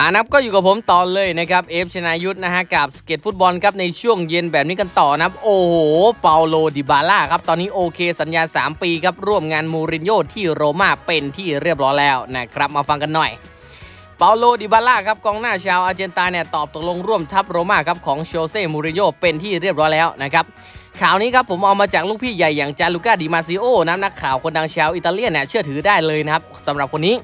อ่านับก็อยู่กับผมต่อเลยนะครับเอฟชนายุทธนะฮะกับสเก็ตฟุตบอลครับในช่วงเย็นแบบนี้กันต่อนะครับโอ้โหเปาโลดิบาล่าครับตอนนี้โอเคสัญญา 3 ปีครับร่วมงานมูรินโญ่ที่โรม่าเป็นที่เรียบร้อยแล้วนะครับมาฟังกันหน่อยเปาโลดิบาล่าครับกองหน้าชาวอาร์เจนตินาเนี่ยตอบตกลงร่วมทัพโรม่าครับของโชเซ่มูรินโญ่เป็นที่เรียบร้อยแล้วนะครับ ข่าวนี้ครับผมเอามาจากลูกพี่ใหญ่อย่างจานลูก้าดิมาร์ซิโอนะนักข่าวคนดังชาวอิตาเลียนเนี่ยเชื่อถือได้เลยนะครับสำหรับคนนี้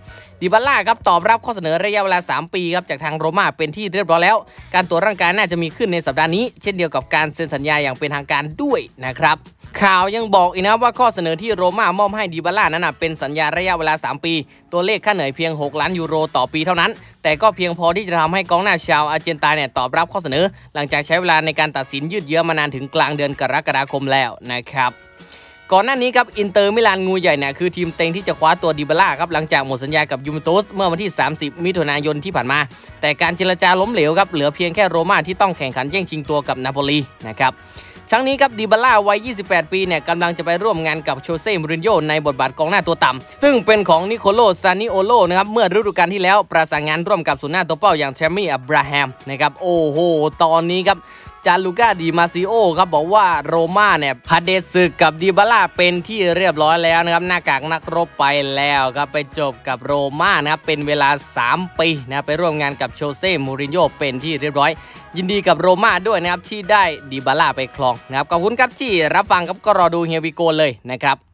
ดิบาล่าครับตอบรับข้อเสนอระยะเวลา 3 ปีครับจากทางโรม่าเป็นที่เรียบร้อยแล้ว การตรวจร่างกายน่าจะมีขึ้นในสัปดาห์นี้ เช่นเดียวกับการเซ็นสัญญาอย่างเป็นทางการด้วยนะครับ ข่าวยังบอกอีกนะว่าข้อเสนอที่โรม่ามอบให้ดิบาล่านั้นเป็นสัญญาระยะเวลา 3 ปี ตัวเลขค่าเหนื่อยเพียง 6 ล้านยูโรต่อปีเท่านั้น แต่ก็เพียงพอที่จะทำให้กองหน้าชาวอาร์เจนตาเนี่ยตอบรับข้อเสนอ หลังจากใช้เวลาในการตัดสินยืดเยื้อมานานถึงกลางเดือนกรกฎาคมแล้วนะครับก่อนหน้านี้ครับอินเตอร์มิลานงูใหญ่เนี่ยคือทีมเต็งที่จะคว้าตัวดิบาล่าครับหลังจากหมดสัญญากับยูเวนตุสเมื่อวันที่ 30 มิถุนายนที่ผ่านมา แต่การเจรจาล้มเหลวครับเหลือเพียงแค่โรม่าที่ต้องแข่งขันแย่งชิงตัวกับนาโปลีนะครับ ทั้งนี้ครับดีบาล่าวัย 28 ปีเนี่ยกำลังจะไปร่วมงานกับโชเซ่มูรินโญ่ในบทบาทกองหน้าตัวต่ำซึ่งเป็นของนิโคโลซานิโอโลนะครับเมื่อฤดูกาลที่แล้วประสานงานร่วมกับศูนย์หน้าตัวเป้าอย่างแทมมี่อับราฮัมนะครับโอ้โหตอนนี้ครับ จาลูก้าดีมาซิโอครับบอกว่าโรม่าเนี่ยพาเดซึกกับดีบาล่าเป็นที่เรียบร้อยแล้วนะครับหน้ากากนักรบไปแล้วครับไปจบกับโรม่านะครับเป็นเวลา 3 ปีนะไปร่วมงานกับโชเซ่มูรินโญ่เป็นที่เรียบร้อย ยินดีกับโรม่าด้วยนะครับที่ได้ดีบาล่าไปครองนะครับขอบคุณครับที่รับฟังครับก็รอดูเฮียวิโกเลยนะครับ